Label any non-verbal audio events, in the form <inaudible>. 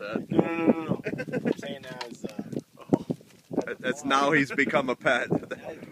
pet. No, no, no, no, no. I'm saying as. Uh, That's now he's become a pet. <laughs>